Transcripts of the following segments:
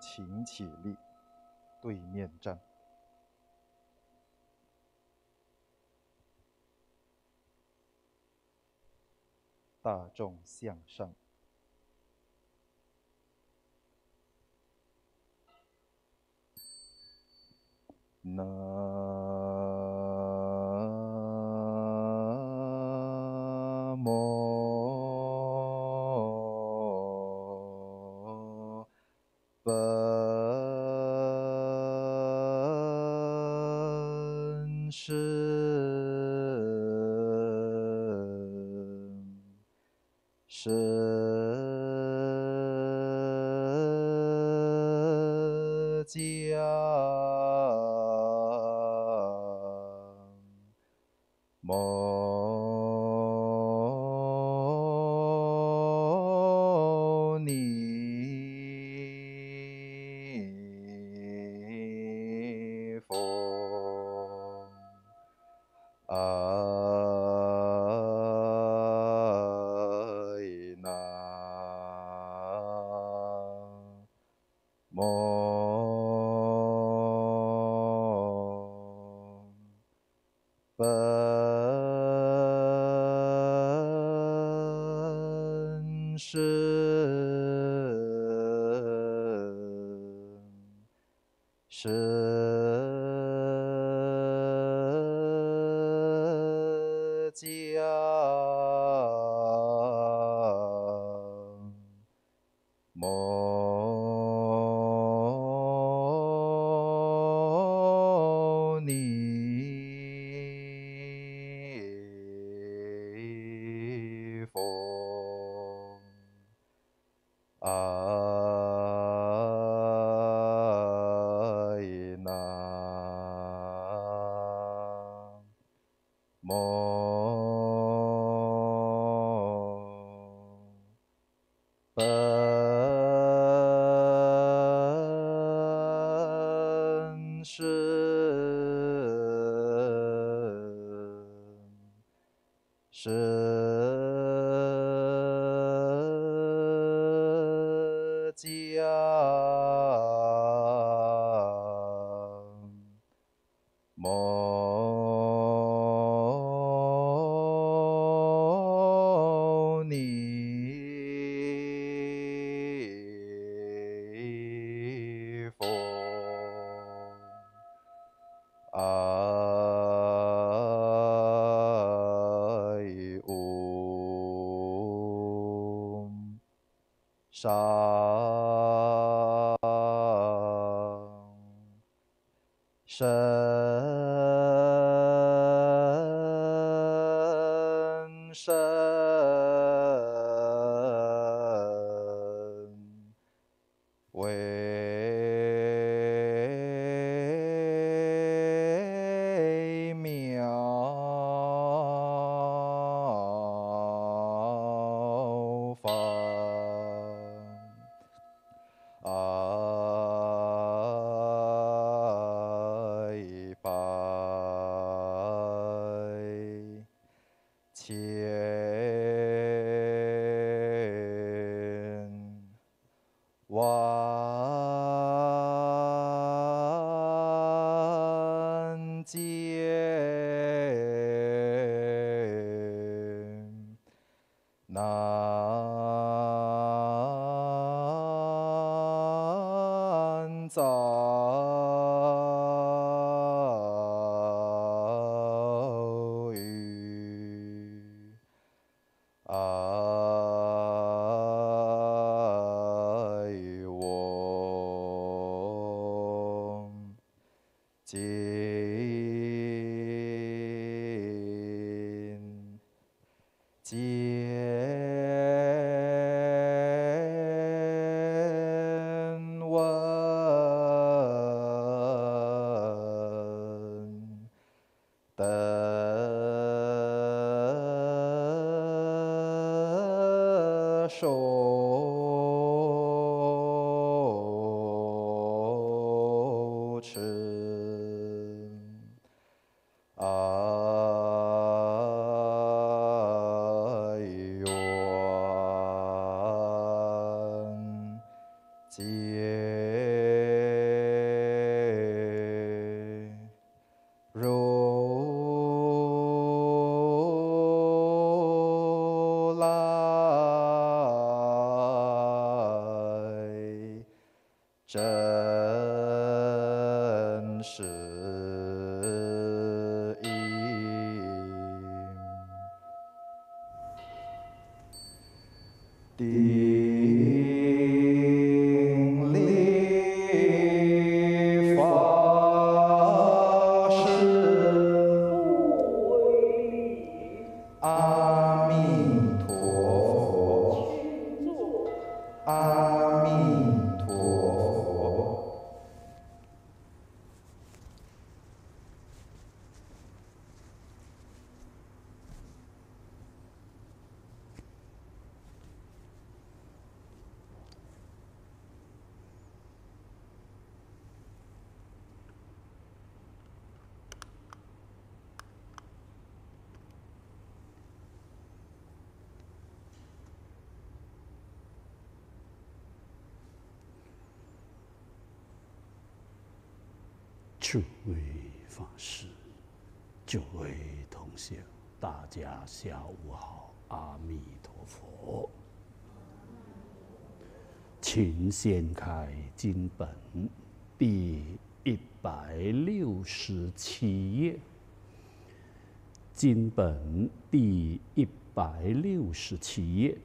请起立对面站。大众向上 see. 上深深为诸位法师，诸位同学，大家下午好，阿弥陀佛。请掀开经本第一百六十七页，经本第一百六十七页，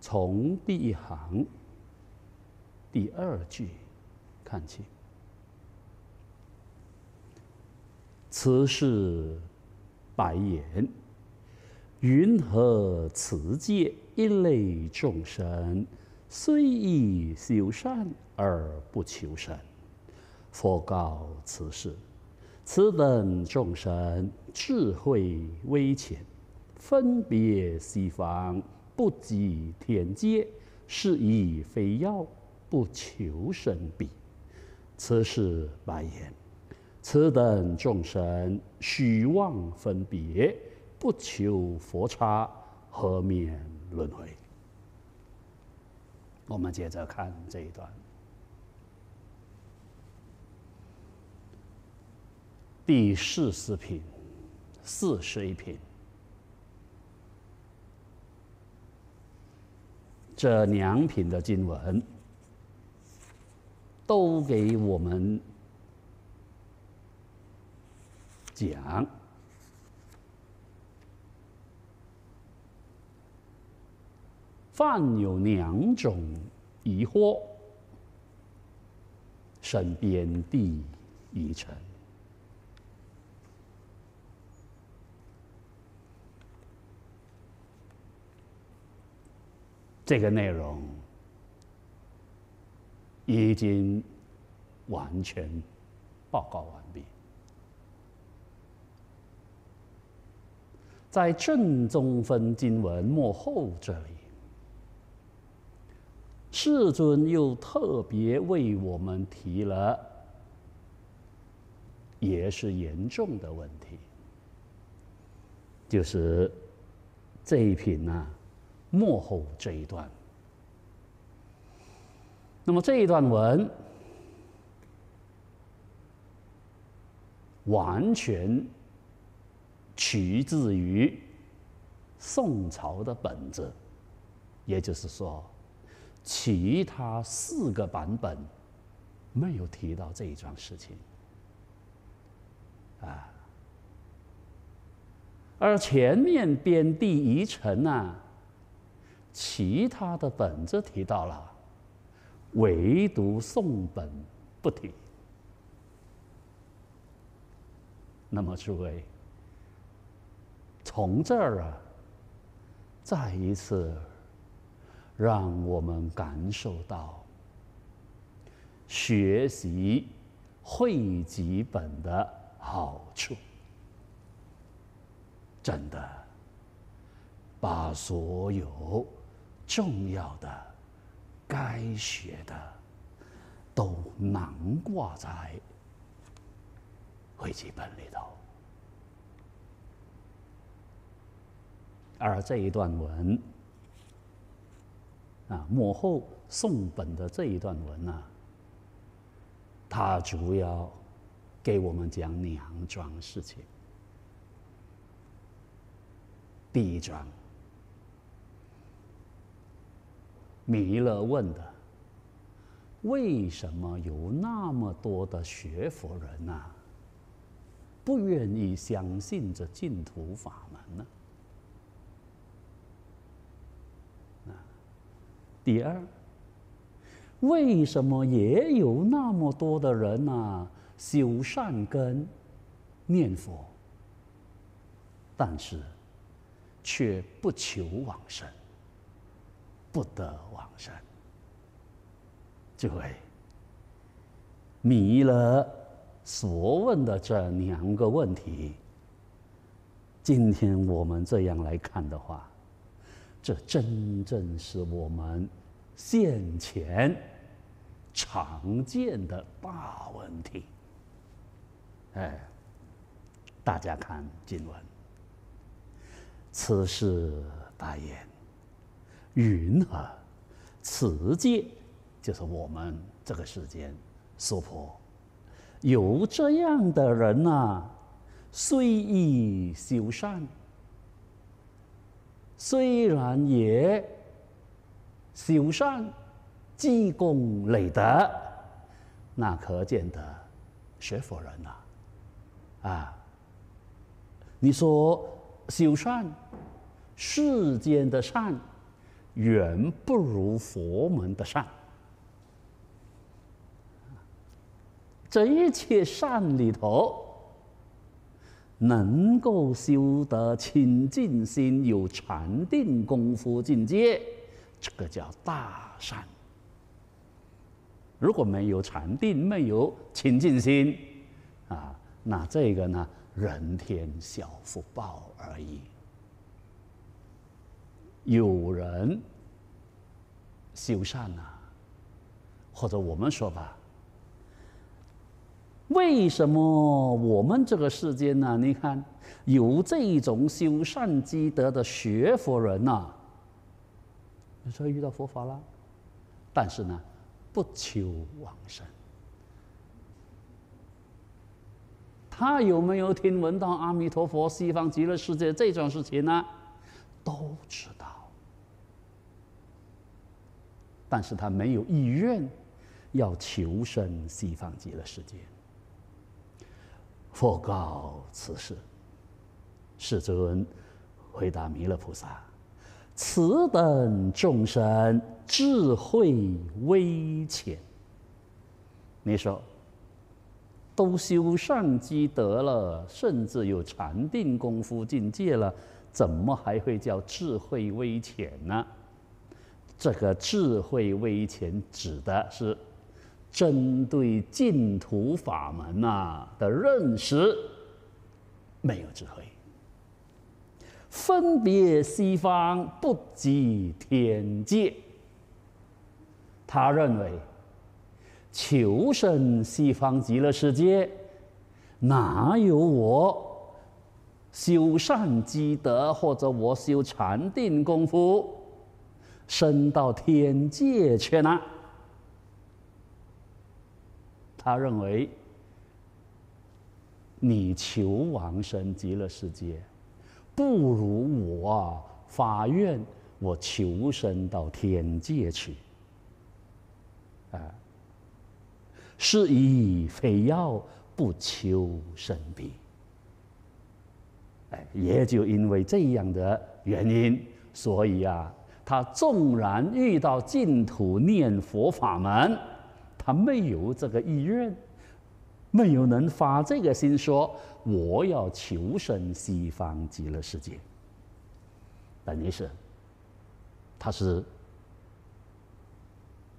从第一行第二句看起。此是白言，云何此界一类众生，虽以修善而不求生？佛告此事：此等众生智慧微浅，分别西方，不及天界，是以非要不求生彼。此是白言。此等众生虚妄分别，不求佛刹，何免轮回？我们接着看这一段，第四十品，四十一品，这两品的经文都给我们。讲，犯有两种疑惑，身边地已成。这个内容已经完全报告完毕。在正中分经文末后这里，世尊又特别为我们提了，也是严重的问题，就是这一品呢末后这一段。那么这一段文完全。取自于宋朝的本子，也就是说，其他四个版本没有提到这一桩事情啊。而前面边地遗城呢，其他的本子提到了，唯独宋本不提。那么诸位。从这儿啊，再一次让我们感受到学习汇集本的好处。真的，把所有重要的、该学的，都囊挂在汇集本里头。而这一段文啊，幕后宋本的这一段文呢，它主要给我们讲两桩事情。第一桩，弥勒问的：为什么有那么多的学佛人呐、不愿意相信这净土法门呢？第二，为什么也有那么多的人呐、修善根、念佛，但是却不求往生，不得往生？诸位，弥勒所问的这两个问题，今天我们这样来看的话，这真正是我们现前常见的大问题。哎，大家看经文，此事大言，云何？此界就是我们这个世间娑婆，有这样的人呐、虽亦修善，虽然也修善，积功累德，那可见得学佛人呐、啊，你说修善，世间的善，远不如佛门的善。这一切善里头，能够修得清净心，有禅定功夫境界，这个叫大善。如果没有禅定，没有清净心，啊，那这个呢，人天小福报而已。有人修善呐、或者我们说吧，为什么我们这个世间呢？你看有这种修善积德的学佛人呐、你说遇到佛法了，但是呢，不求往生。他有没有听闻到阿弥陀佛、西方极乐世界这种事情呢？都知道，但是他没有意愿要求生西方极乐世界。佛告此事，世尊回答弥勒菩萨：“此等众生智慧微浅。”你说，都修善积德了，甚至有禅定功夫境界了，怎么还会叫智慧微浅呢？这个智慧微浅指的是针对净土法门呐、的认识没有智慧，分别西方不及天界。他认为求生西方极乐世界，哪有我修善积德或者我修禅定功夫升到天界去呢？他认为你求往生极乐世界，不如我啊发愿我求生到天界去。啊，是以非要不求生彼。哎，也就因为这样的原因，所以啊，他纵然遇到净土念佛法门，他没有这个意愿，没有能发这个心说我要求生西方极乐世界。等于是，他是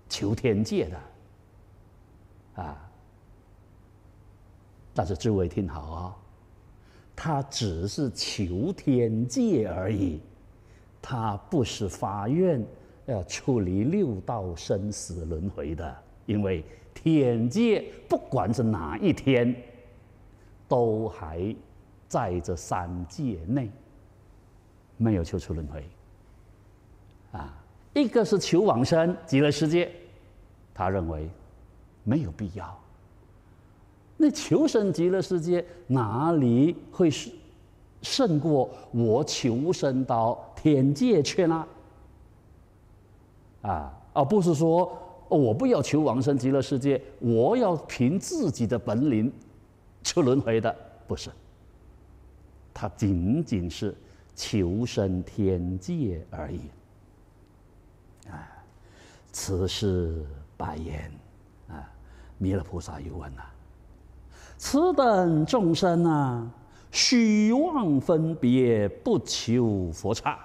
求天界的，啊，但是诸位听好啊、他只是求天界而已，他不是发愿要处理六道生死轮回的，因为天界不管是哪一天，都还在这三界内，没有求出轮回。啊，一个是求往生极乐世界，他认为没有必要。那求生极乐世界哪里会是胜过我求生到天界去呢？啊，而不是说我不要求往生极乐世界，我要凭自己的本领去轮回的，不是。他仅仅是求生天界而已。啊，此事白言啊，弥勒菩萨又问了：此等众生啊，虚妄分别，不求佛刹，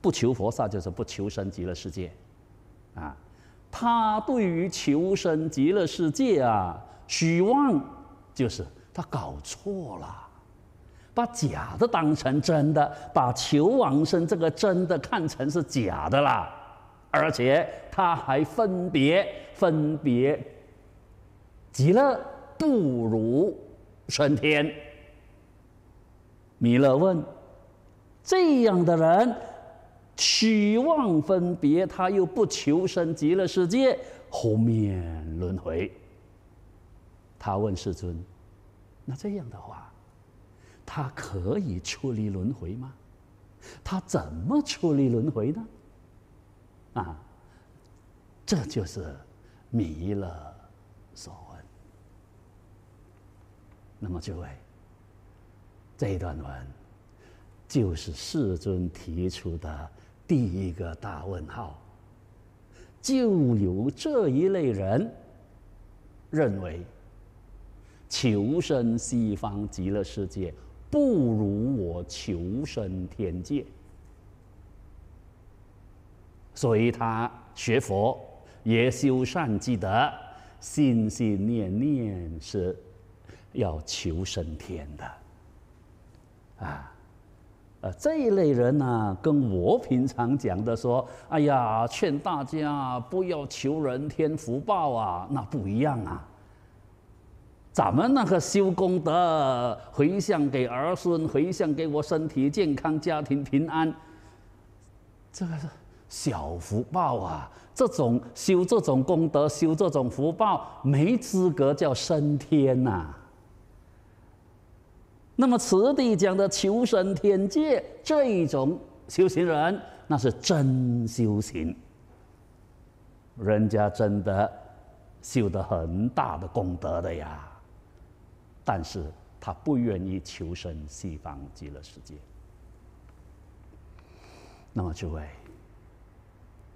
不求佛刹就是不求生极乐世界。啊，他对于求生极乐世界啊，虚妄就是他搞错了。把假的当成真的，把求往生这个真的看成是假的啦，而且他还分别分别极乐不如升天。弥勒问：这样的人，虚妄分别，他又不求生极乐世界，后面轮回。他问世尊：那这样的话？他可以处理轮回吗？他怎么处理轮回呢？啊，这就是弥勒所问。那么，诸位，这一段文就是世尊提出的第一个大问号。就有这一类人认为，求生西方极乐世界。不如我求生天界，所以他学佛也修善积德，心心念念是要求生天的，啊，呃，这一类人呢，跟我平常讲的说，哎呀，劝大家不要求人天福报啊，那不一样啊。咱们那个修功德，回向给儿孙，回向给我身体健康、家庭平安，这个是小福报啊！这种修这种功德、修这种福报，没资格叫升天呐。那么此地讲的求生天界这一种修行人，那是真修行，人家真的修得很大的功德的呀。但是他不愿意求生西方极乐世界。那么，诸位，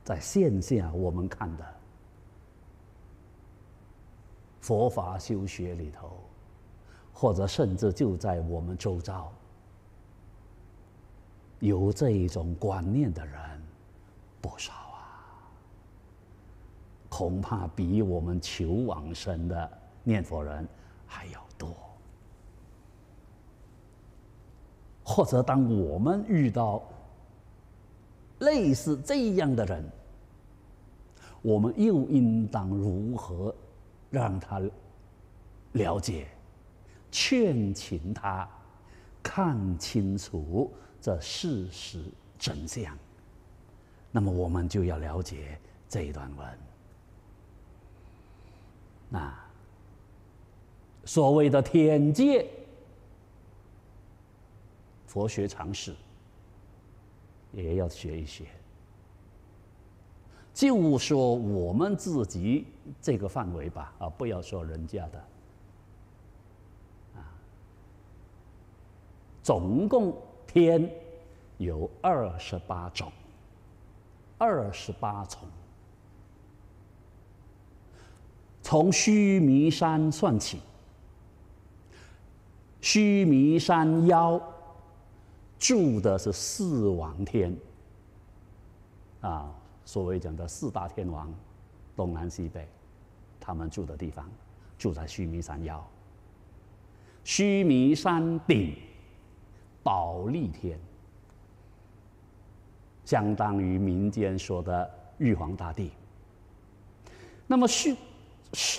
在线下我们看的佛法修学里头，或者甚至就在我们周遭，有这一种观念的人不少啊，恐怕比我们求往生的念佛人还要多。或者当我们遇到类似这样的人，我们又应当如何让他了解、劝请他看清楚这事实真相？那么我们就要了解这一段文。那所谓的天界。佛学常识也要学一学，就说我们自己这个范围吧，啊，不要说人家的，总共天有二十八种，二十八重，从须弥山算起，须弥山腰。住的是四王天，啊，所谓讲的四大天王，东南西北，他们住的地方，住在须弥山腰。须弥山顶，宝利天，相当于民间说的玉皇大帝。那么须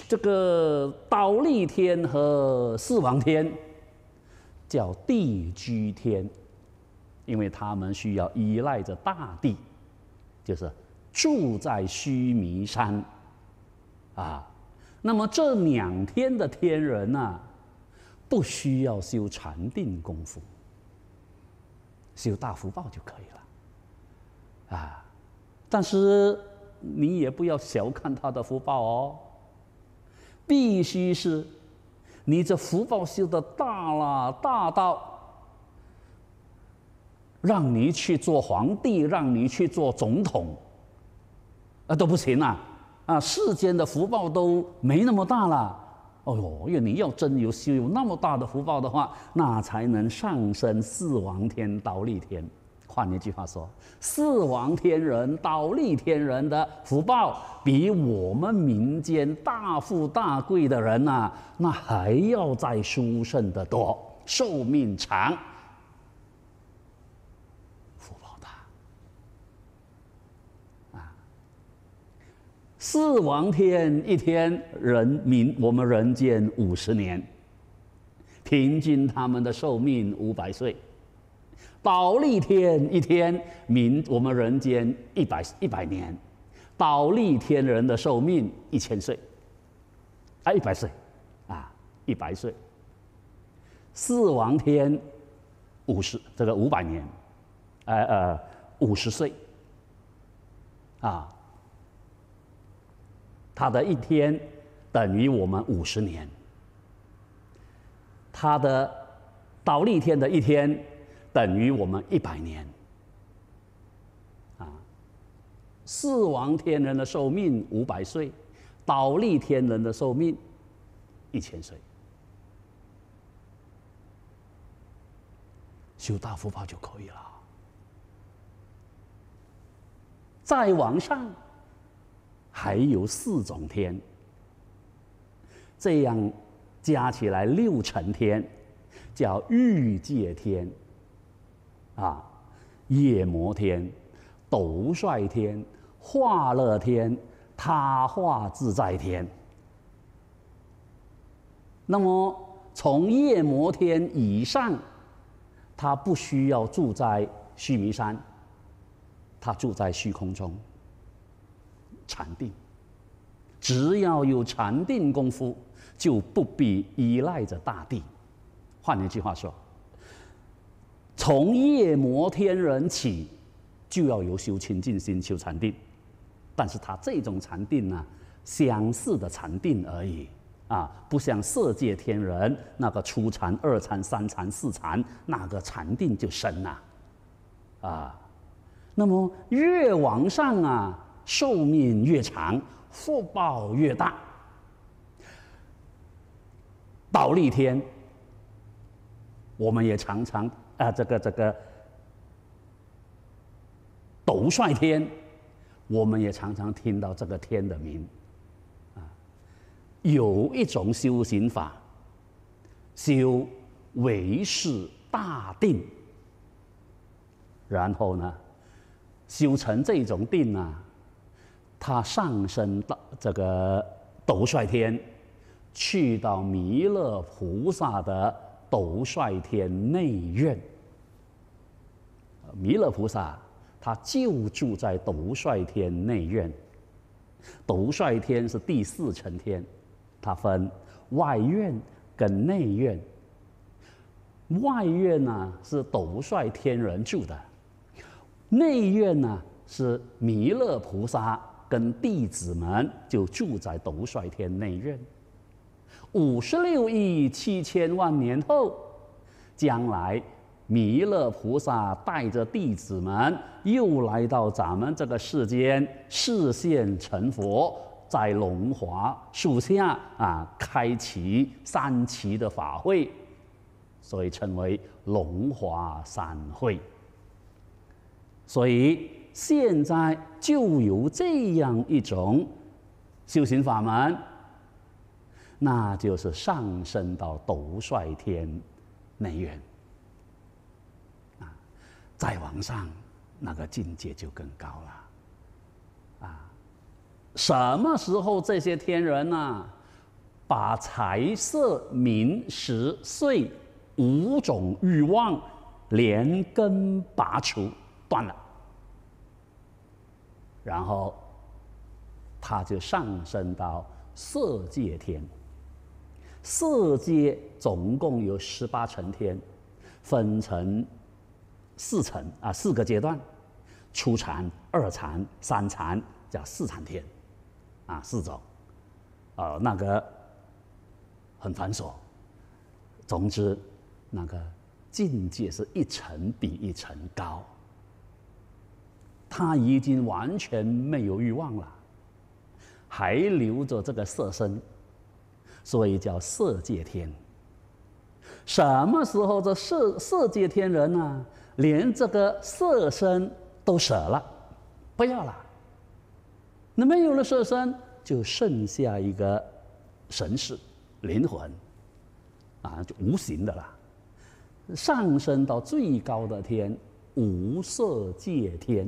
这个宝利天和四王天，叫地居天。因为他们需要依赖着大地，就是住在须弥山，啊，那么这两天的天人呐、不需要修禅定功夫，修大福报就可以了，啊！但是你也不要小看他的福报哦，必须是你这福报修的大了，大到让你去做皇帝，让你去做总统，啊都不行啊！啊，世间的福报都没那么大了。哦哟，因为你要真有修有那么大的福报的话，那才能上升四王天、倒立天。换一句话说，四王天人、倒立天人的福报，比我们民间大富大贵的人呐、那还要再殊胜得多，寿命长，福报大。四王天一天人民，我们人间五十年，平均他们的寿命五百岁。倒立天一天民，我们人间一百一百年，倒立天人的寿命一千岁，啊一百岁，啊一百岁。四王天五十这个五百年，呃呃五十岁，啊。他的一天等于我们五十年，他的倒立天的一天等于我们一百年，啊，四王天人的寿命五百岁，倒立天人的寿命一千岁，修大福报就可以了，再往上。还有四种天，这样加起来六层天，叫欲界天，啊，夜摩天、斗率天、化乐天、他化自在天。那么从夜摩天以上，他不需要住在须弥山，他住在虚空中。禅定，只要有禅定功夫，就不必依赖着大地。换一句话说，从夜摩天人起，就要有修清净心、修禅定。但是他这种禅定呢，相似的禅定而已啊，不像色界天人那个初禅、二禅、三禅、四禅，那个禅定就深了啊。那么越往上啊。寿命越长，福报越大。倒立天，我们也常常啊，这个这个斗率天，我们也常常听到这个天的名。啊，有一种修行法，修唯识大定，然后呢，修成这种定啊。他上升到这个斗率天，去到弥勒菩萨的斗率天内院。弥勒菩萨他就住在斗率天内院。斗率天是第四层天，它分外院跟内院。外院呢是斗率天人住的，内院呢是弥勒菩萨。跟弟子们就住在斗率天内院。五十六亿七千万年后，将来弥勒菩萨带着弟子们又来到咱们这个世间，视现成佛，在龙华树下啊，开启三奇的法会，所以称为龙华三会。所以。现在就有这样一种修行法门，那就是上升到斗率天内院啊，再往上那个境界就更高了啊。什么时候这些天人呢，把财色名食睡五种欲望连根拔除断了？然后，他就上升到色界天。色界总共有十八层天，分成四层啊，四个阶段：初禅、二禅、三禅，叫四禅天，啊，四种，啊，那个很繁琐。总之，那个境界是一层比一层高，他已经完全没有欲望了，还留着这个色身。所以叫色界天。什么时候这色色界天人呢？连这个色身都舍了，不要了。那没有了色身，就剩下一个神识、灵魂，啊，就无形的了。上升到最高的天，无色界天。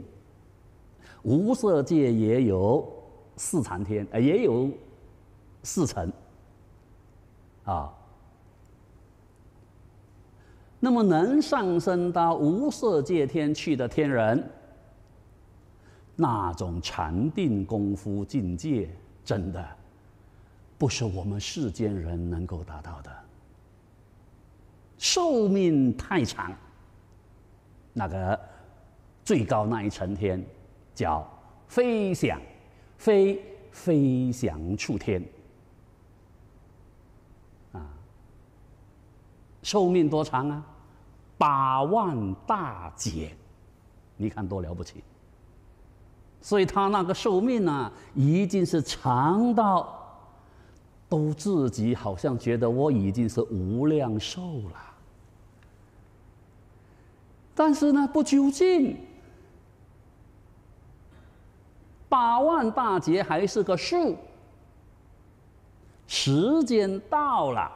无色界也有四禅天，啊，也有四层。啊，那么能上升到无色界天去的天人，那种禅定功夫境界，真的不是我们世间人能够达到的。寿命太长，那个最高那一层天叫飞翔，飞飞翔出天。啊寿命多长啊？八万大劫，你看多了不起。所以他那个寿命呢，已经是长到都自己好像觉得我已经是无量寿了。但是呢，不究竟，八万大劫还是个数，时间到了。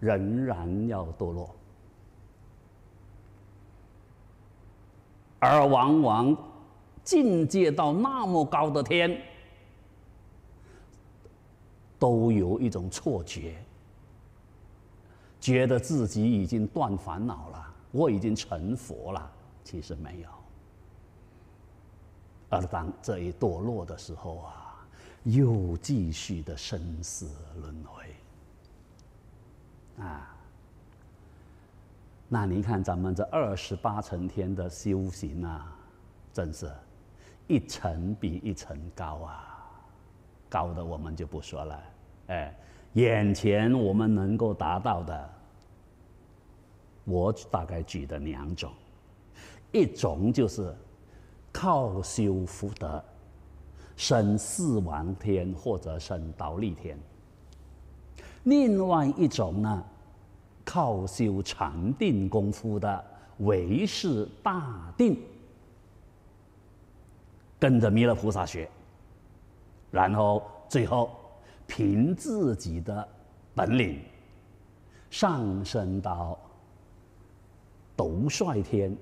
仍然要堕落，而往往境界到那么高的天，都有一种错觉，觉得自己已经断烦恼了，我已经成佛了，其实没有。而当这一堕落的时候啊，又继续的生死轮回。啊，那你看咱们这二十八层天的修行啊，真是一层比一层高啊，高的我们就不说了。哎，眼前我们能够达到的，我大概举的两种，一种就是靠修福德，升四王天或者升倒立天。另外一种呢，靠修禅定功夫的唯是大定，跟着弥勒菩萨学，然后最后凭自己的本领上升到斗率天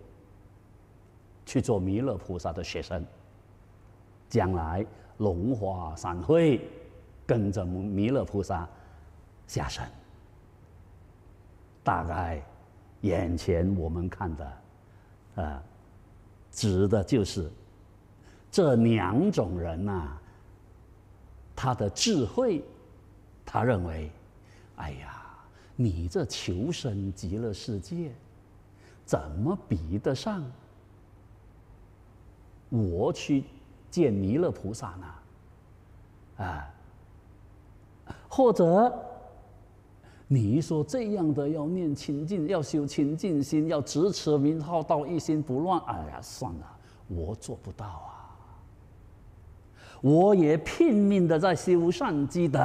去做弥勒菩萨的学生，将来龙华三会，跟着弥勒菩萨。下山，大概眼前我们看的，啊，指的就是这两种人呐。他的智慧，他认为，哎呀，你这求生极乐世界，怎么比得上我去见弥勒菩萨呢？啊，或者。你说这样的要念清净，要修清净心，要执持名号道一心不乱。哎呀，算了，我做不到啊！我也拼命的在修善积德。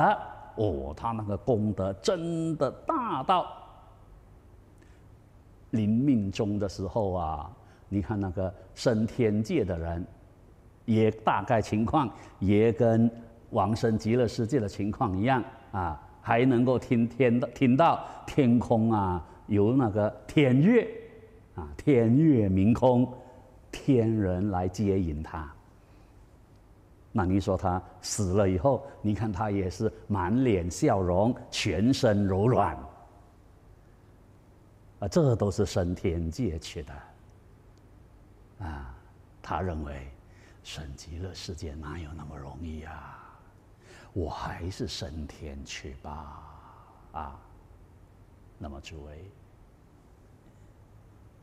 哦，他那个功德真的大到临命终的时候啊！你看那个升天界的人，也大概情况也跟往生极乐世界的情况一样啊。还能够听天的听到天空啊，有那个天乐，啊，天乐明空，天人来接引他。那你说他死了以后，你看他也是满脸笑容，全身柔软，啊，这都是升天界去的，啊，他认为升极乐世界哪有那么容易呀？我还是升天去吧。啊，那么诸位，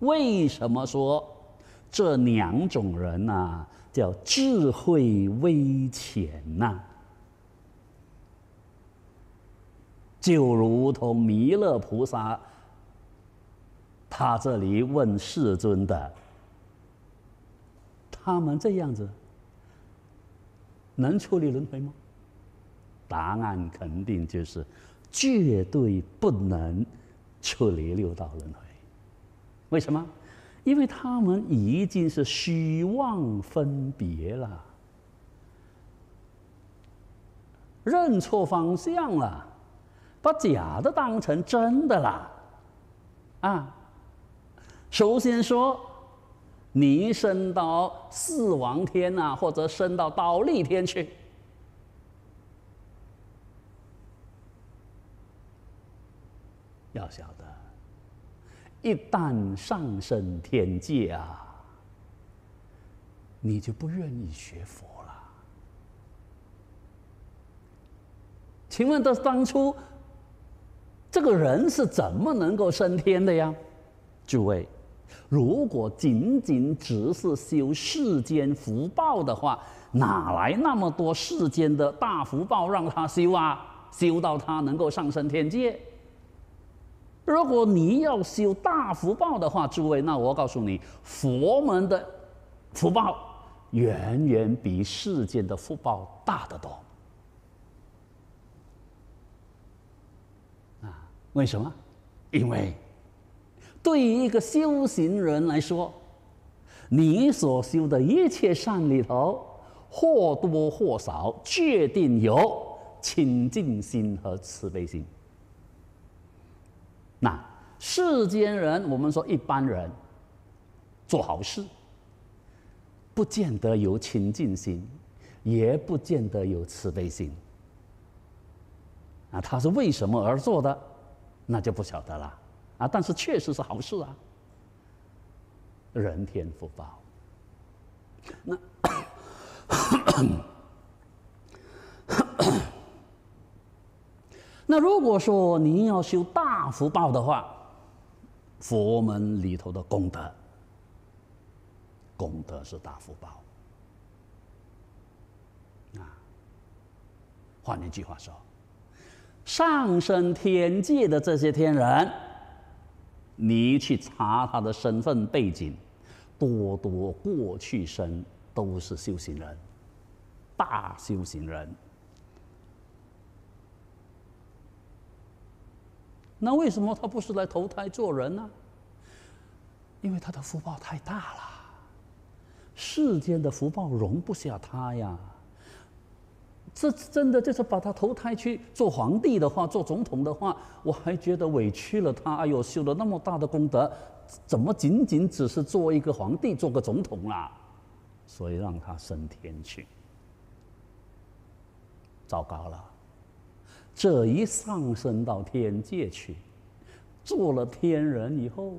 为什么说这两种人呢、叫智慧微浅呐、就如同弥勒菩萨，他这里问世尊的，他们这样子能处理轮回吗？答案肯定就是绝对不能处理六道轮回。为什么？因为他们已经是虚妄分别了，认错方向了，把假的当成真的了。啊，首先说，你升到四王天呐、或者升到倒立天去，要晓得，一旦上升天界啊，你就不愿意学佛了。请问这当初这个人是怎么能够升天的呀？诸位，如果仅仅只是修世间福报的话，哪来那么多世间的大福报让他修啊？修到他能够上升天界？如果你要修大福报的话，诸位，那我告诉你，佛门的福报远远比世间的福报大得多。啊，为什么？因为对于一个修行人来说，你所修的一切善里头，或多或少决定有清净心和慈悲心。那世间人，我们说一般人做好事，不见得有清净心，也不见得有慈悲心。啊，他是为什么而做的，那就不晓得了。啊，但是确实是好事啊，人天福报。那那如果说你要修大福报的话，佛门里头的功德，功德是大福报。啊，换一句话说，上升天界的这些天人，你去查他的身份背景，多多过去生都是修行人，大修行人。那为什么他不是来投胎做人呢？因为他的福报太大了，世间的福报容不下他呀。这真的就是把他投胎去做皇帝的话，做总统的话，我还觉得委屈了他。哎呦，修了那么大的功德，怎么仅仅只是做一个皇帝，做个总统啦？所以让他升天去，糟糕了。这一上升到天界去，做了天人以后，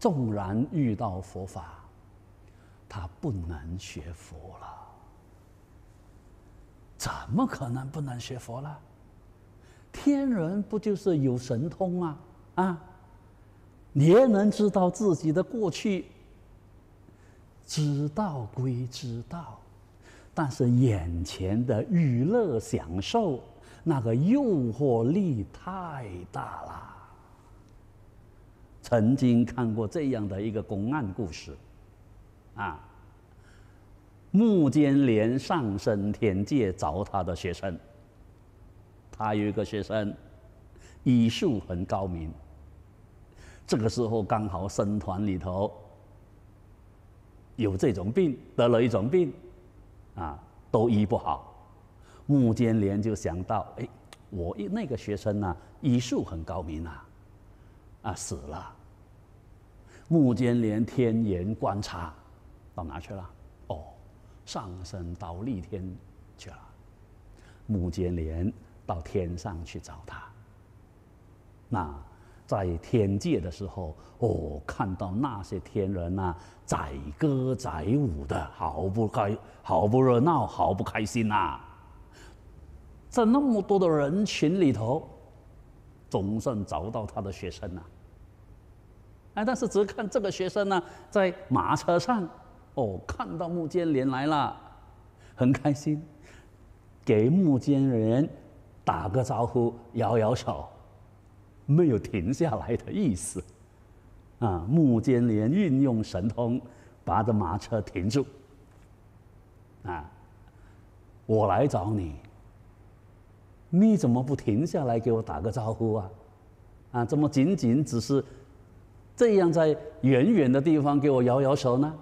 纵然遇到佛法，他不能学佛了。怎么可能不能学佛了？天人不就是有神通吗？啊，你也能知道自己的过去，知道归知道。但是眼前的娱乐享受，那个诱惑力太大了。曾经看过这样的一个公案故事，啊，目犍连上升天界找他的学生，他有一个学生，医术很高明。这个时候刚好僧团里头有这种病，得了一种病。啊，都医不好，目犍连就想到，哎，我一那个学生呢、医术很高明啊，啊死了。目犍连天眼观察，到哪去了？上升到立天去了。目犍连到天上去找他。那在天界的时候，哦，看到那些天人呐、载歌载舞的，好不开，好不热闹，好不开心呐、在那么多的人群里头，总算找到他的学生了。哎，但是只看这个学生呢，在马车上，哦，看到木间莲来了，很开心，给木间莲打个招呼，摇摇手，没有停下来的意思。啊，木间莲运用神通，把这马车停住。啊，我来找你。你怎么不停下来给我打个招呼啊？啊，怎么仅仅只是这样在远远的地方给我摇摇手呢？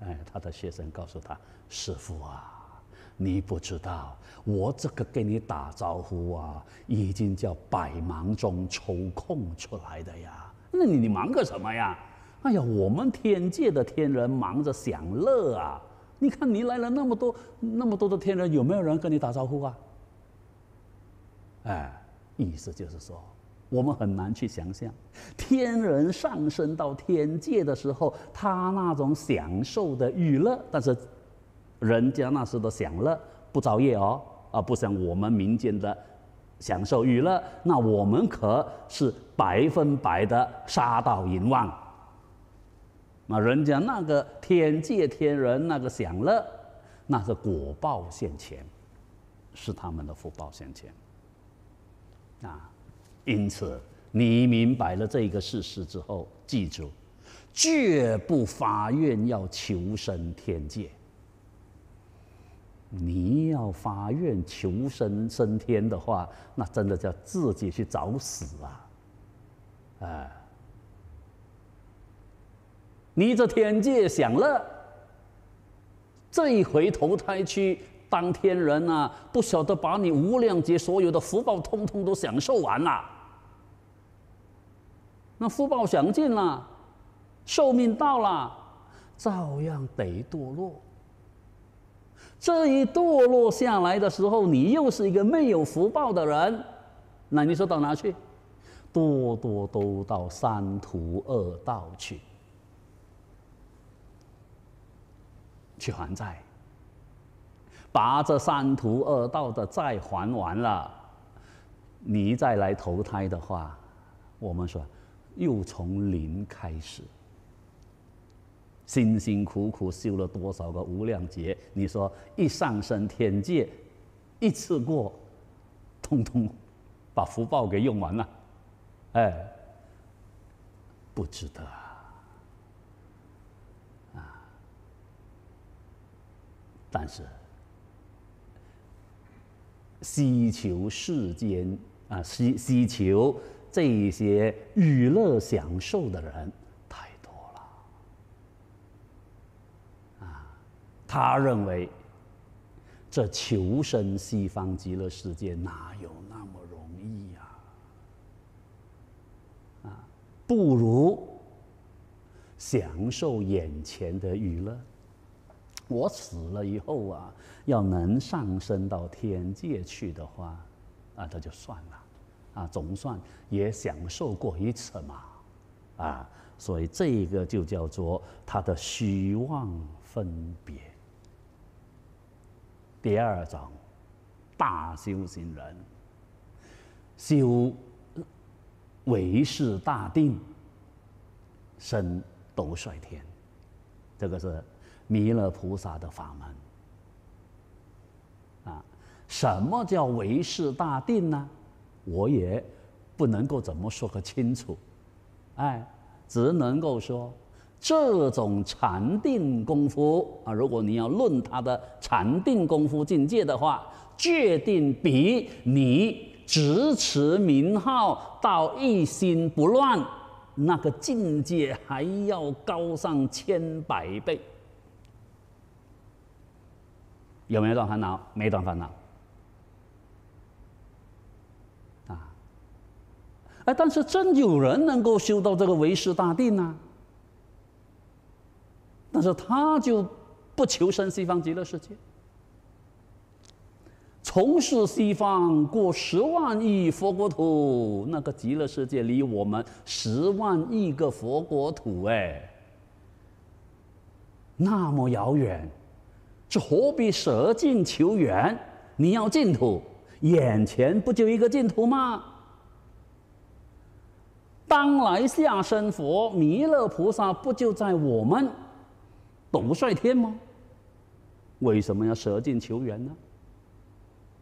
哎，他的学生告诉他：“师傅啊，你不知道，我这个给你打招呼啊，已经叫百忙中抽空出来的呀。那你你忙个什么呀？哎呀，我们天界的天人忙着享乐啊！你看你来了那么多那么多的天人，有没有人跟你打招呼啊？”哎，意思就是说，我们很难去想象，天人上升到天界的时候，他那种享受的娱乐，但是人家那时的享乐不造业哦，啊，不像我们民间的享受娱乐，那我们可是百分百的杀盗淫妄。那人家那个天界天人那个享乐，那是果报现前，是他们的福报现前。啊，因此你明白了这个事实之后，记住，绝不发愿要求生天界。你要发愿求生升天的话，那真的叫自己去找死啊！哎，你这天界享乐，这一回投胎去。当天人啊，不晓得把你无量劫所有的福报通通都享受完了，那福报享尽了，寿命到了，照样得堕落。这一堕落下来的时候，你又是一个没有福报的人，那你说到哪去？多多都到三途二道去，去还债。把这三途二道的债还完了，你再来投胎的话，我们说又从零开始，辛辛苦苦修了多少个无量劫？你说一上升天界，一次过，通通把福报给用完了，哎，不值得啊！但是。希求世间啊，希希求这一些娱乐享受的人太多了啊！他认为这求生西方极乐世界哪有那么容易呀？啊，不如享受眼前的娱乐。我死了以后啊，要能上升到天界去的话，啊，这就算了，啊，总算也享受过一次嘛，啊，所以这个就叫做他的虚妄分别。第二种，大修行人修唯识大定，生斗率天，这个是。弥勒菩萨的法门啊，什么叫唯识大定呢？我也不能够怎么说个清楚，哎，只能够说这种禅定功夫啊，如果你要论他的禅定功夫境界的话，决定比你只持名号到一心不乱那个境界还要高上千百倍。有没有断烦恼？没断烦恼。哎，但是真有人能够修到这个唯识大定呢？但是他就不求生西方极乐世界，从事西方过十万亿佛国土，那个极乐世界离我们十万亿个佛国土，哎，那么遥远。这何必舍近求远？你要净土，眼前不就一个净土吗？当来下生佛弥勒菩萨不就在我们斗率天吗？为什么要舍近求远呢？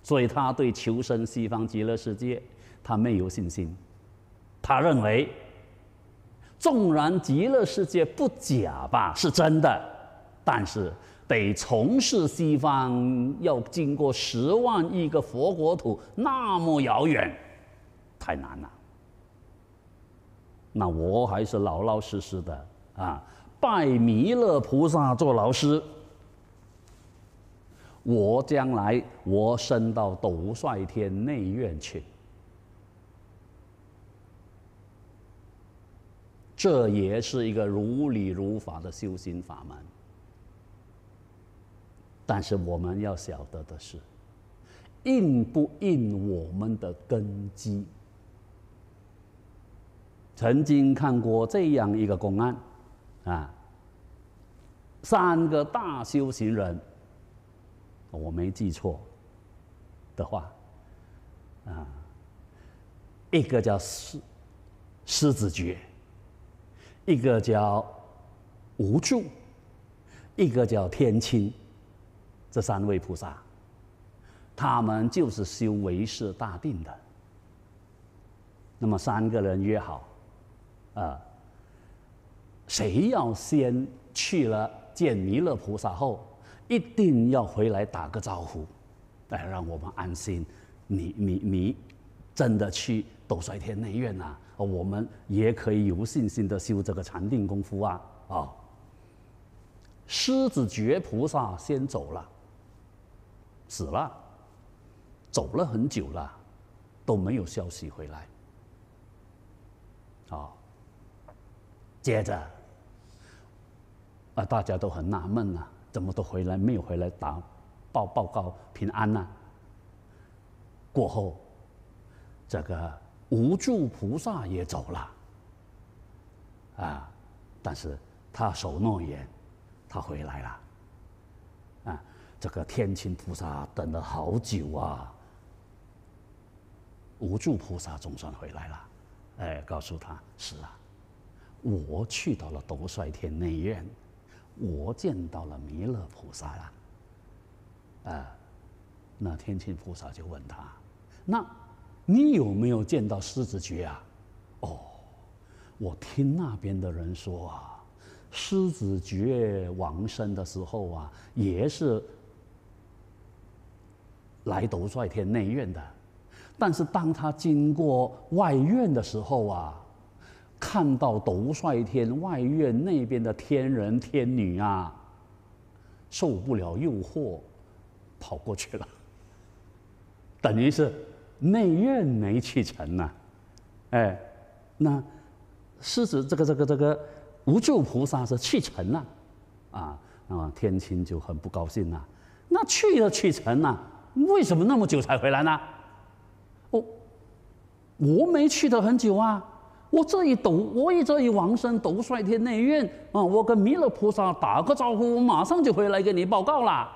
所以他对求生西方极乐世界，他没有信心。他认为，纵然极乐世界不假吧，是真的，但是得从事西方，要经过十万亿个佛国土，那么遥远，太难了。那我还是老老实实的啊，拜弥勒菩萨做老师。我将来我升到斗率天内院去，这也是一个如理如法的修行法门。但是我们要晓得的是，应不应我们的根基？曾经看过这样一个公案，啊，三个大修行人，我没记错的话，啊，一个叫狮狮子觉，一个叫无助，一个叫天亲，这三位菩萨，他们就是修唯识大定的。那么三个人约好。啊，谁要先去了见弥勒菩萨后，一定要回来打个招呼，来让我们安心。你你你，真的去斗率天内院呐？我们也可以有信心的修这个禅定功夫啊！啊，狮子觉菩萨先走了，死了，走了很久了，都没有消息回来。啊。接着，啊，大家都很纳闷啊，怎么都回来没有回来打报报告平安呢？过后，这个无助菩萨也走了，啊，但是他守诺言，他回来了，啊，这个天亲菩萨等了好久啊，无助菩萨总算回来了，哎，告诉他是啊。我去到了斗率天内院，我见到了弥勒菩萨了。啊，那天亲菩萨就问他：“那你有没有见到狮子觉啊？”哦，我听那边的人说啊，狮子觉往生的时候啊，也是来斗率天内院的，但是当他经过外院的时候啊。看到斗率天外院那边的天人天女啊，受不了诱惑，跑过去了。等于是内院没去成呐，哎，那狮子这个这个这个无救菩萨是去成了，啊，那么天亲就很不高兴呐。那去了去成了，为什么那么久才回来呢？哦，我没去的很久啊。我这一斗，我一这一往生斗率天内院啊！我跟弥勒菩萨打个招呼，我马上就回来给你报告啦。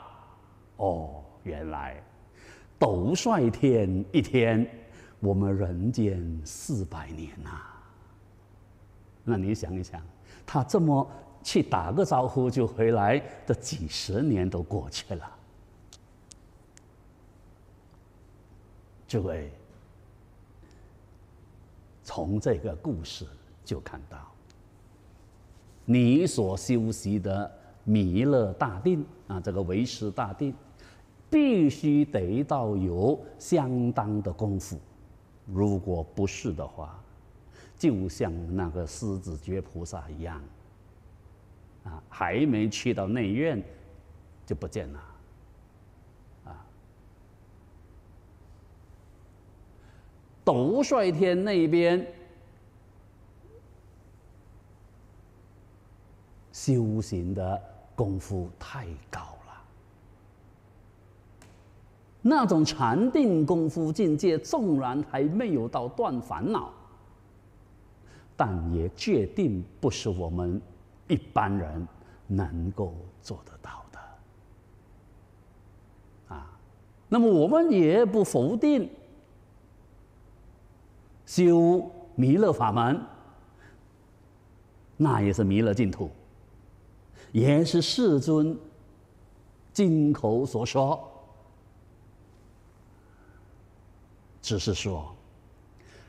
哦，原来斗率天一天，我们人间四百年呐。那你想一想，他这么去打个招呼就回来，这几十年都过去了。诸位。从这个故事就看到，你所修习的弥勒大定啊，这个唯识大定，必须得到有相当的功夫。如果不是的话，就像那个狮子觉菩萨一样，啊，还没去到内院就不见了，斗率天那边修行的功夫太高了，那种禅定功夫境界，纵然还没有到断烦恼，但也决定不是我们一般人能够做得到的。啊，那么我们也不否定修弥勒法门，那也是弥勒净土，也是世尊金口所说，只是说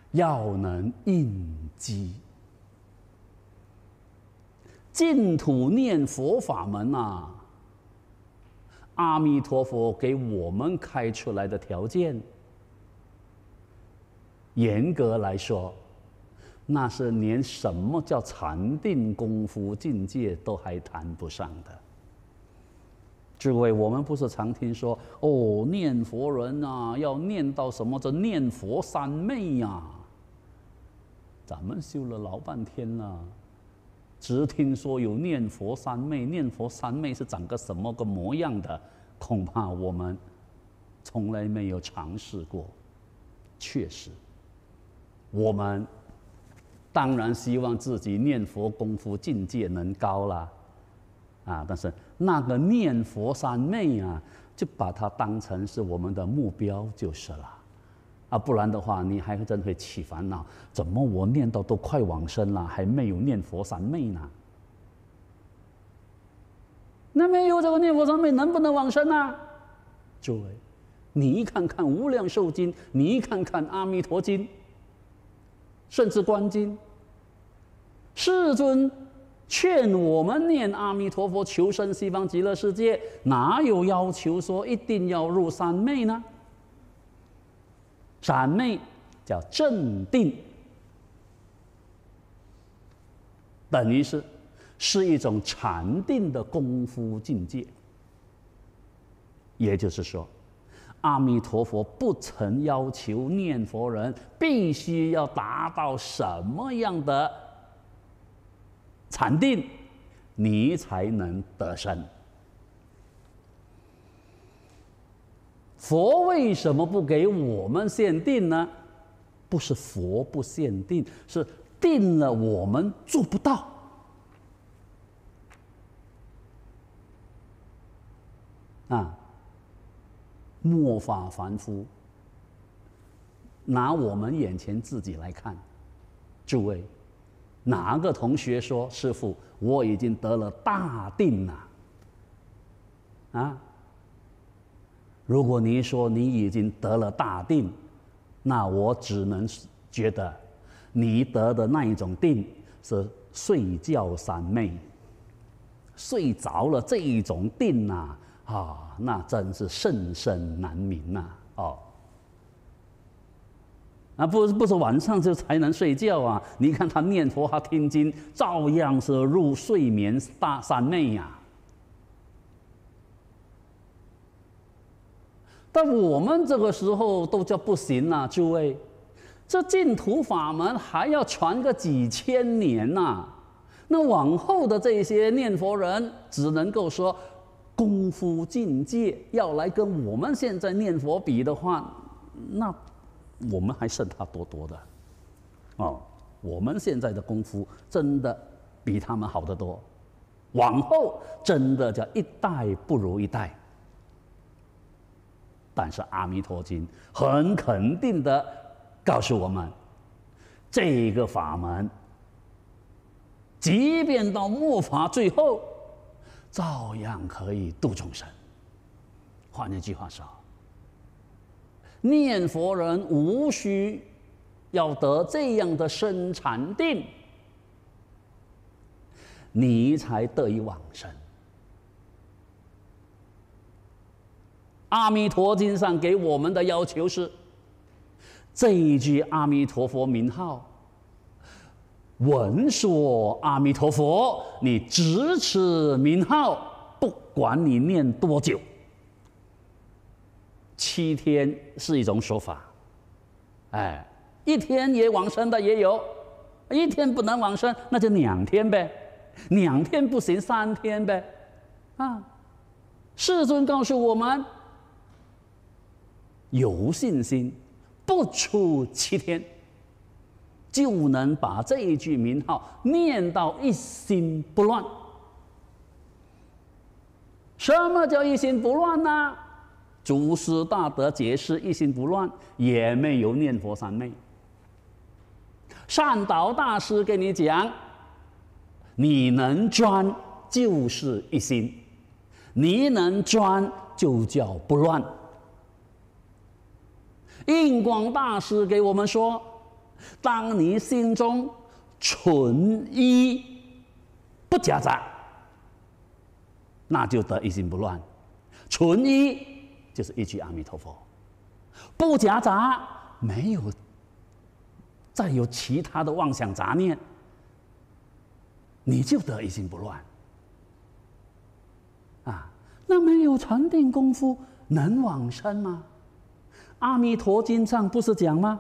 要能应机。净土念佛法门啊，阿弥陀佛给我们开出来的条件，严格来说，那是连什么叫禅定功夫境界都还谈不上的。诸位，我们不是常听说哦，念佛人啊，要念到什么这念佛三昧呀？咱们修了老半天了。只听说有念佛三昧，念佛三昧是长个什么个模样的？恐怕我们从来没有尝试过。确实，我们当然希望自己念佛功夫境界能高啦，啊！但是那个念佛三昧啊，就把它当成是我们的目标就是了。啊，不然的话，你还真会起烦恼。怎么我念到都快往生了，还没有念佛三昧呢？那没有这个念佛三昧，能不能往生呢？诸位，你看看《无量寿经》，你看看《阿弥陀经》，甚至《观经》，世尊劝我们念阿弥陀佛，求生西方极乐世界，哪有要求说一定要入三昧呢？三昧叫镇定，等于是是一种禅定的功夫境界。也就是说，阿弥陀佛不曾要求念佛人必须要达到什么样的禅定，你才能得生。佛为什么不给我们限定呢？不是佛不限定，是定了我们做不到。啊，末法凡夫，拿我们眼前自己来看，诸位，哪个同学说师傅我已经得了大定了？啊？如果你说你已经得了大定，那我只能觉得，你得的那一种定是睡觉三昧，睡着了这一种定呐，啊，那真是甚深难明呐，哦，啊，不不是晚上就才能睡觉啊？你看他念佛，他听经，照样是入睡眠大三昧呀。但我们这个时候都叫不行呐，诸位，这净土法门还要传个几千年呐，那往后的这些念佛人只能够说功夫境界要来跟我们现在念佛比的话，那我们还剩他多多的，哦，我们现在的功夫真的比他们好得多，往后真的叫一代不如一代。但是《阿弥陀经》很肯定的告诉我们，这个法门，即便到末法最后，照样可以度众生。换一句话说，念佛人无需要得这样的生禅定，你才得以往生。阿弥陀经上给我们的要求是：这一句阿弥陀佛名号，闻说阿弥陀佛，你直持名号，不管你念多久，七天是一种说法，哎，一天也往生的也有，一天不能往生，那就两天呗，两天不行，三天呗，啊，世尊告诉我们。有信心，不出七天，就能把这一句名号念到一心不乱。什么叫一心不乱呢？祖师大德解释一心不乱，也没有念佛三昧。善导大师跟你讲，你能专就是一心，你能专就叫不乱。印光大师给我们说，当你心中纯一，不夹杂，那就得一心不乱。纯一就是一句阿弥陀佛，不夹杂，没有再有其他的妄想杂念，你就得一心不乱。啊，那没有禅定功夫能往生吗？阿弥陀经上不是讲吗？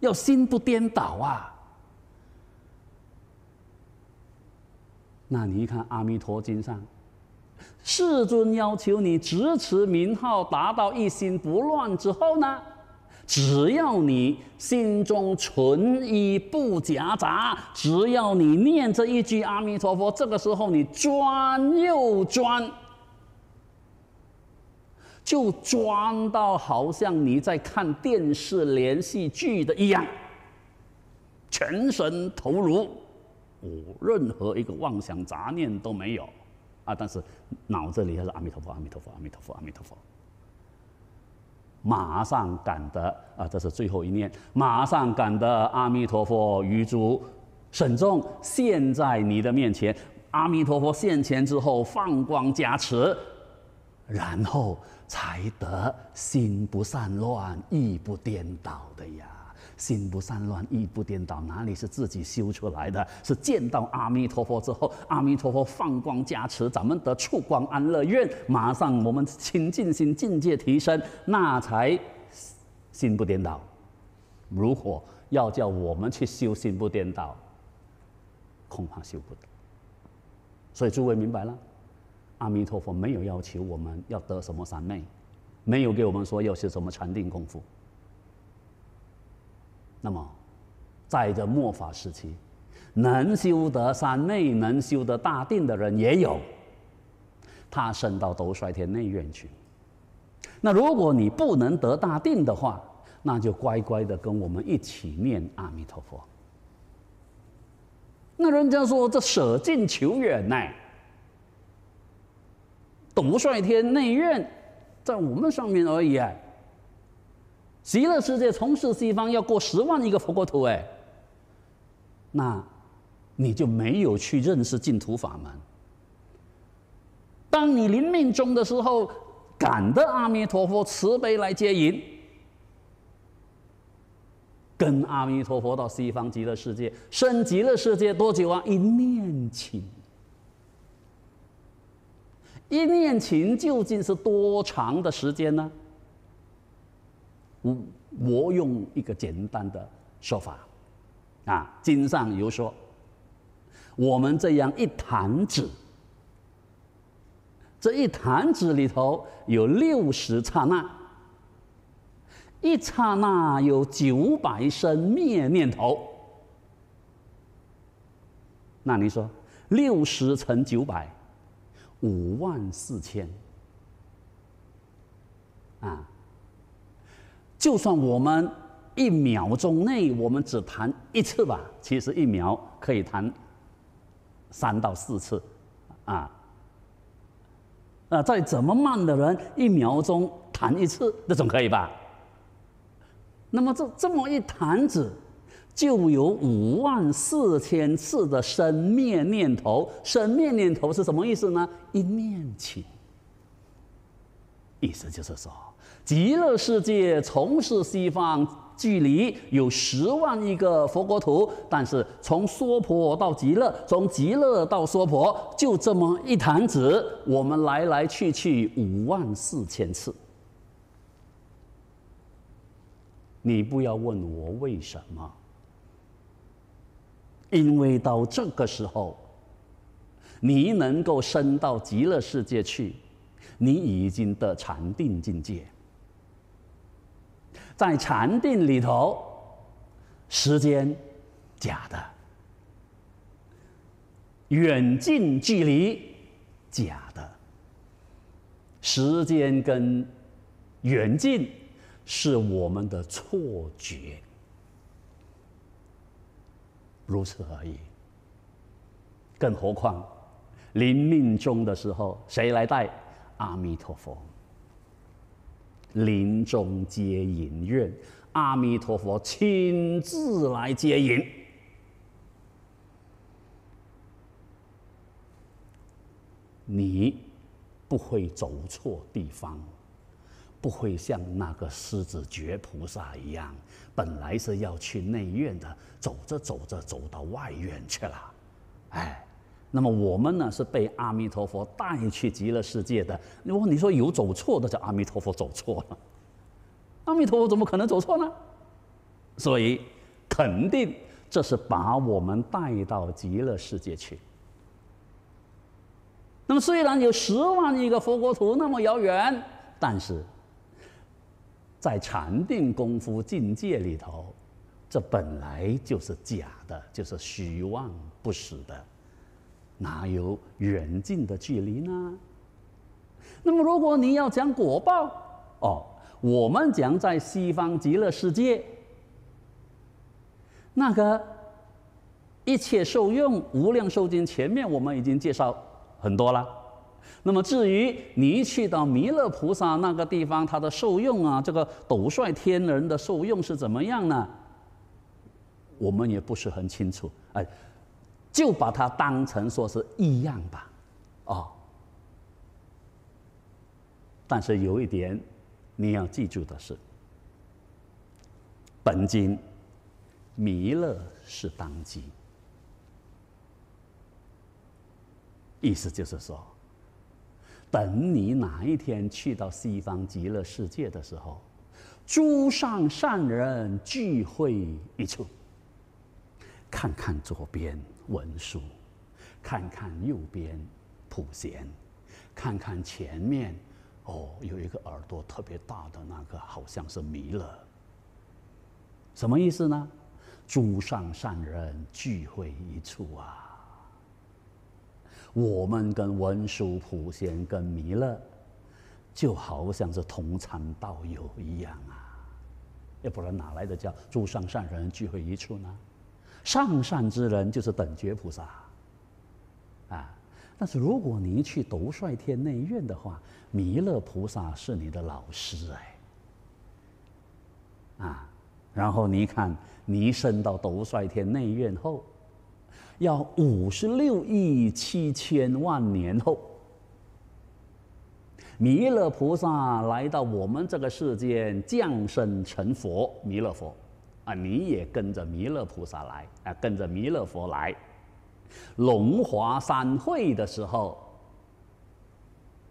要心不颠倒啊！那你一看阿弥陀经上，世尊要求你执持名号，达到一心不乱之后呢，只要你心中纯一不夹杂，只要你念这一句阿弥陀佛，这个时候你专又专。就装到好像你在看电视连续剧的一样，全神投入，哦，任何一个妄想杂念都没有，啊，但是脑子里还是阿弥陀佛，阿弥陀佛，阿弥陀佛，阿弥陀佛，马上感得啊，这是最后一念，马上感得阿弥陀佛于主沈重现在你的面前，阿弥陀佛现前之后放光加持，然后。才得心不散乱，意不颠倒的呀！心不散乱，意不颠倒，哪里是自己修出来的？是见到阿弥陀佛之后，阿弥陀佛放光加持，咱们得触光安乐愿，马上我们清净心境界提升，那才心不颠倒。如果要叫我们去修心不颠倒，恐怕修不得。所以诸位明白了。阿弥陀佛没有要求我们要得什么三昧，没有给我们说要是什么禅定功夫。那么，在这末法时期，能修得三昧、能修得大定的人也有，他升到斗率天内院去。那如果你不能得大定的话，那就乖乖的跟我们一起念阿弥陀佛。那人家说这舍近求远呢？董率天内院，在我们上面而已哎。极乐世界从事西方要过十万一个佛国土哎，那你就没有去认识净土法门。当你临命终的时候，感得阿弥陀佛慈悲来接引，跟阿弥陀佛到西方极乐世界，生极乐世界多久啊？一念起。一念情究竟是多长的时间呢？我我用一个简单的说法，啊，经上有说，我们这样一弹指，这一弹指里头有六十刹那，一刹那有九百生灭念头，那你说六十乘九百？五万四千啊！就算我们一秒钟内我们只弹一次吧，其实一秒可以弹三到四次啊。啊，再怎么慢的人，一秒钟弹一次，那总可以吧？那么这这么一弹子。就有五万四千次的生灭念头，生灭念头是什么意思呢？一念起，意思就是说，极乐世界从事西方，距离有十万亿个佛国土，但是从娑婆到极乐，从极乐到娑婆，就这么一弹指，我们来来去去五万四千次。你不要问我为什么。因为到这个时候，你能够升到极乐世界去，你已经得禅定境界。在禅定里头，时间假的，远近距离假的，时间跟远近是我们的错觉，如此而已。更何况临命终的时候，谁来带？阿弥陀佛。临终接引愿，阿弥陀佛亲自来接引。你不会走错地方，不会像那个狮子觉菩萨一样，本来是要去内院的，走着走着走到外院去了。哎，那么我们呢是被阿弥陀佛带去极乐世界的。如果你说有走错的，叫阿弥陀佛走错了。阿弥陀佛怎么可能走错呢？所以肯定这是把我们带到极乐世界去。那么虽然有十万亿个佛国土那么遥远，但是在禅定功夫境界里头，这本来就是假的，就是虚妄不实的，哪有远近的距离呢？那么如果你要讲果报，哦。我们讲在西方极乐世界，那个一切受用无量寿经前面我们已经介绍很多了。那么至于你去到弥勒菩萨那个地方，他的受用啊，这个斗率天人的受用是怎么样呢？我们也不是很清楚，哎，就把它当成说是一样吧，哦。但是有一点。你要记住的是，本经弥勒是当机，意思就是说，等你哪一天去到西方极乐世界的时候，诸上善人聚会一处，看看左边文殊，看看右边普贤，看看前面。哦，有一个耳朵特别大的那个，好像是弥勒。什么意思呢？诸上善人聚会一处啊。我们跟文殊普贤跟弥勒，就好像是同参道友一样啊。要不然哪来的叫诸上善人聚会一处呢？上善之人就是等觉菩萨啊。但是如果你去斗率天内院的话，弥勒菩萨是你的老师哎，啊，然后你看你升到斗率天内院后，要五十六亿七千万年后，弥勒菩萨来到我们这个世间降生成佛，弥勒佛，啊，你也跟着弥勒菩萨来，啊，跟着弥勒佛来。龙华三会的时候，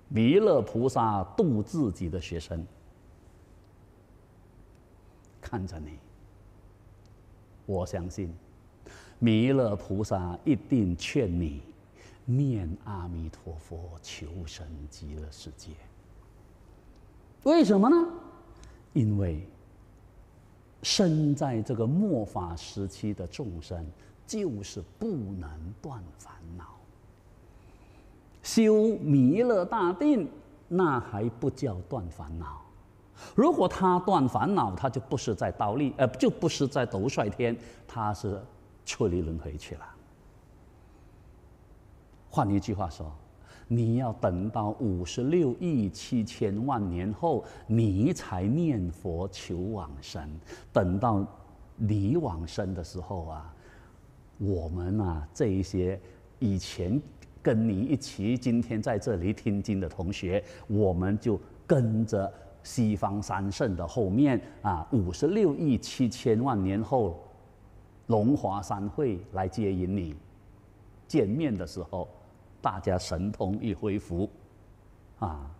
弥勒菩萨度自己的学生，看着你，我相信弥勒菩萨一定劝你念阿弥陀佛，求生极乐世界。为什么呢？因为生在这个末法时期的众生。就是不能断烦恼，修弥勒大定，那还不叫断烦恼。如果他断烦恼，他就不是在倒立，呃，就不是在斗率天，他是出离轮回去了。换一句话说，你要等到五十六亿七千万年后，你才念佛求往生。等到你往生的时候啊。我们啊，这一些以前跟你一起今天在这里听经的同学，我们就跟着西方三圣的后面啊，五十六亿七千万年后，龙华三会来接引你。见面的时候，大家神通一恢复，啊。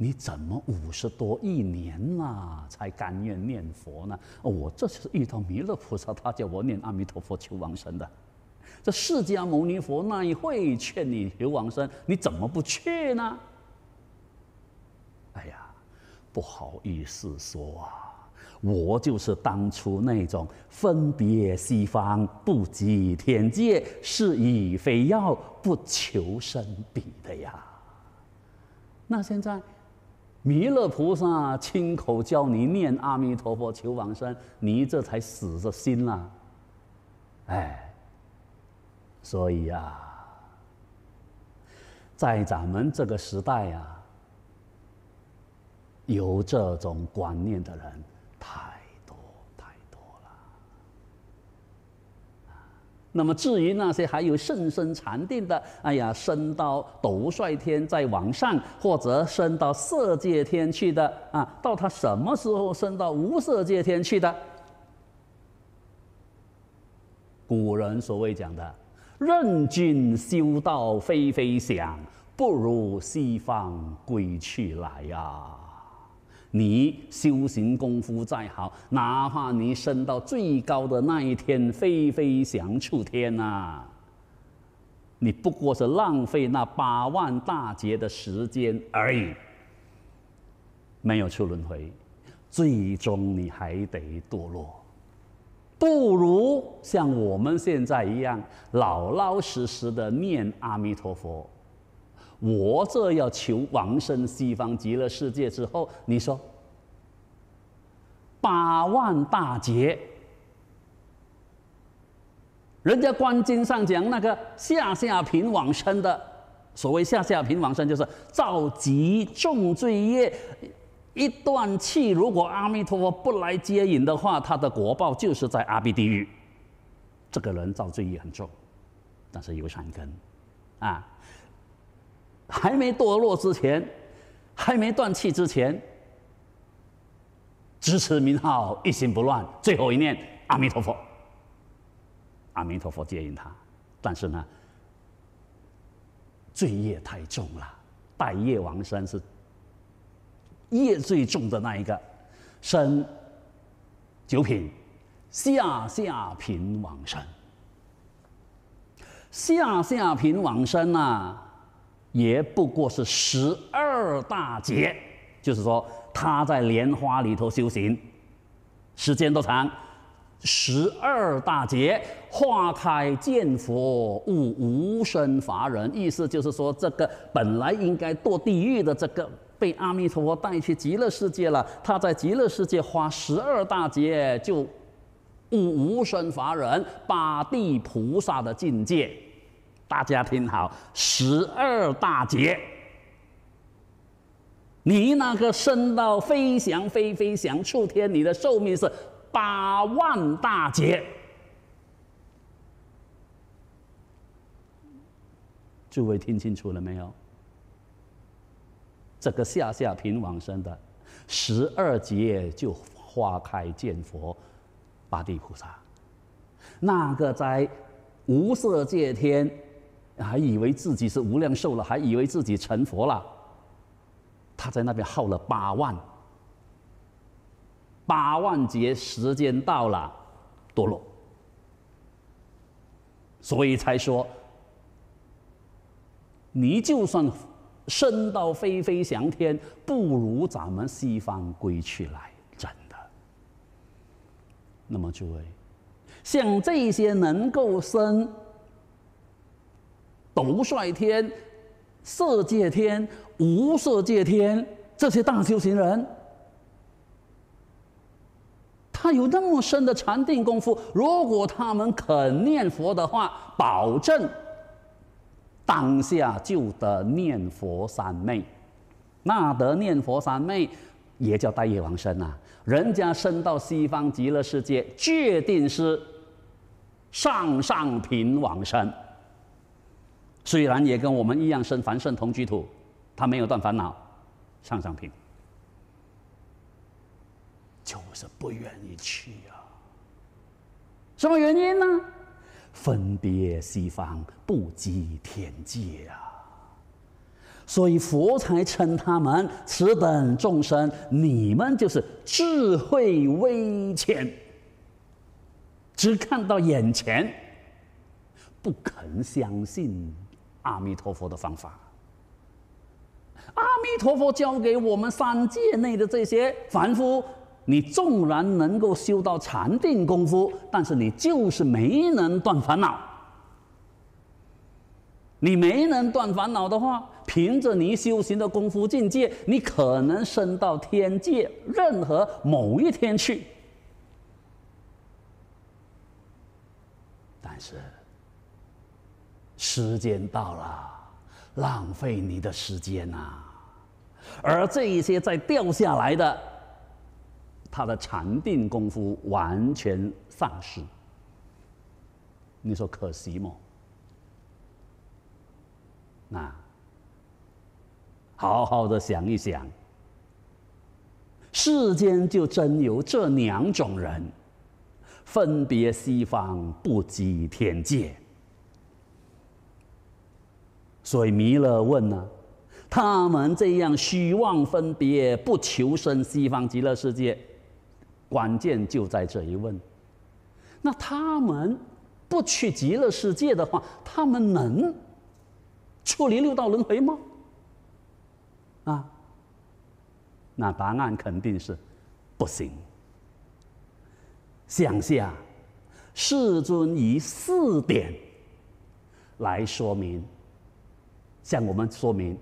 你怎么五十多亿年了才甘愿念佛呢？我这是遇到弥勒菩萨，他叫我念阿弥陀佛求往生的。这释迦牟尼佛那一会劝你求往生，你怎么不去呢？哎呀，不好意思说啊，我就是当初那种分别西方不及天界，是以非要不求生彼的呀。那现在。弥勒菩萨亲口教你念阿弥陀佛求往生，你这才死着心啦。哎，所以啊，在咱们这个时代啊，有这种观念的人太多太多了。那么至于那些还有甚深禅定的，哎呀，升到斗率天再往上，或者升到色界天去的啊，到他什么时候升到无色界天去的？古人所谓讲的“任君修道飞飞翔，不如西方归去来”呀。你修行功夫再好，哪怕你升到最高的那一天，飞飞翔出天呐，你不过是浪费那八万大劫的时间而已，没有出轮回，最终你还得堕落。不如像我们现在一样，老老实实的念阿弥陀佛。我这要求往生西方极乐世界之后，你说八万大劫，人家观经上讲那个下下品往生的，所谓下下品往生，就是造极重罪业，一断气，如果阿弥陀佛不来接引的话，他的果报就是在阿鼻地狱。这个人造罪业很重，但是有善根，啊。还没堕落之前，还没断气之前，支持名号，一心不乱，最后一念阿弥陀佛，阿弥陀佛接引他。但是呢，罪业太重了，待业王生是业最重的那一个，生九品，下下品往生，下下品往生啊。也不过是十二大劫，就是说他在莲花里头修行，时间多长？十二大劫，花开见佛，悟无生法忍。意思就是说，这个本来应该堕地狱的这个，被阿弥陀佛带去极乐世界了。他在极乐世界花十二大劫，就悟无生法忍，八地菩萨的境界。大家听好，十二大劫，你那个升到飞翔飞飞翔触天，你的寿命是八万大劫。诸位听清楚了没有？这个下下品往生的十二劫就花开见佛，八地菩萨，那个在无色界天。还以为自己是无量寿了，还以为自己成佛了。他在那边耗了八万，八万劫时间到了，堕落，所以才说，你就算升到飞飞翔天，不如咱们西方归去来，真的。那么诸位，像这些能够生。斗率天、色界天、无色界天，这些大修行人，他有那么深的禅定功夫。如果他们肯念佛的话，保证当下就得念佛三昧。那得念佛三昧，也叫大业往生啊。人家升到西方极乐世界，决定是上上品往生。虽然也跟我们一样生凡圣同居土，他没有断烦恼，上上品，就是不愿意去啊。什么原因呢？分别西方不及天界啊，所以佛才称他们此等众生，你们就是智慧微浅，只看到眼前，不肯相信。阿弥陀佛的方法，阿弥陀佛教给我们三界内的这些凡夫，你纵然能够修到禅定功夫，但是你就是没能断烦恼。你没能断烦恼的话，凭着你修行的功夫境界，你可能升到天界任何某一天去。但是时间到了，浪费你的时间呐、而这一些在掉下来的，他的禅定功夫完全丧失。你说可惜吗？那好好的想一想，世间就真有这两种人，分别西方不及天界。所以弥勒问呢、他们这样虚妄分别，不求生西方极乐世界，关键就在这一问。那他们不去极乐世界的话，他们能处理六道轮回吗？啊，那答案肯定是不行。向下，世尊以四点来说明，向我们说明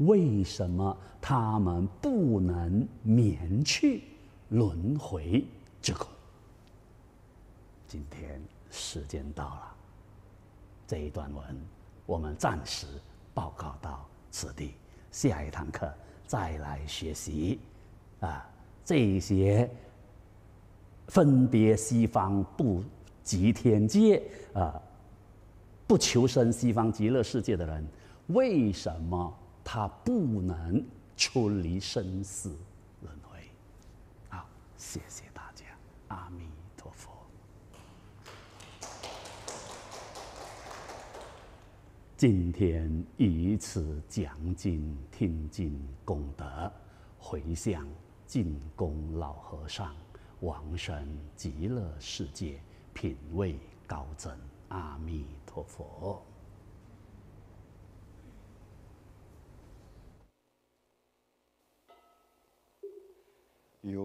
为什么他们不能免去轮回之苦。今天时间到了，这一段文我们暂时报告到此地，下一堂课再来学习啊这些分别西方不及天界啊，不求生西方极乐世界的人，为什么他不能出离生死轮回？好，谢谢大家，阿弥陀佛。今天以此讲经听经功德，回向进宫老和尚往生极乐世界，品位高增。阿弥陀佛。愿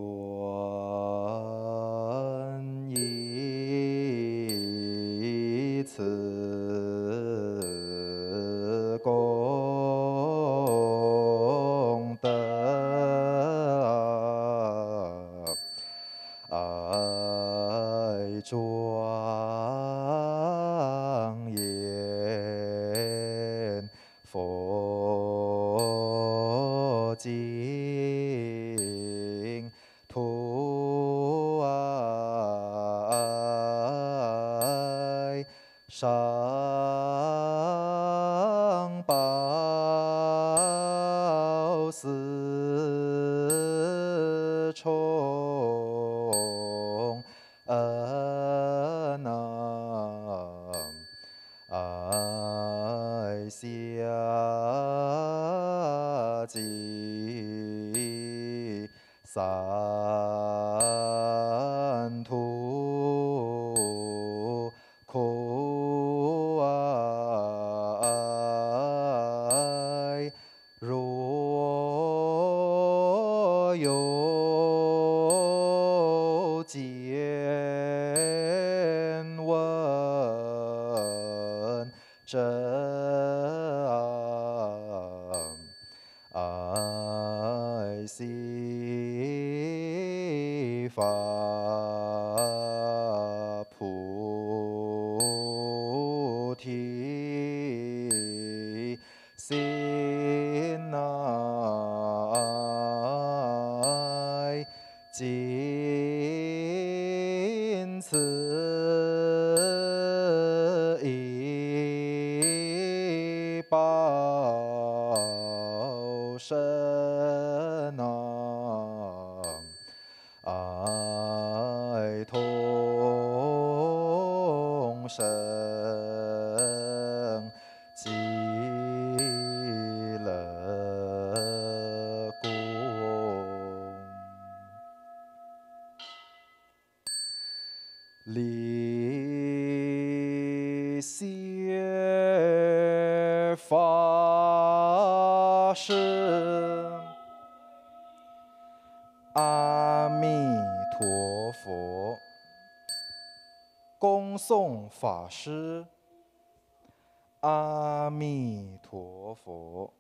今法师，阿弥陀佛。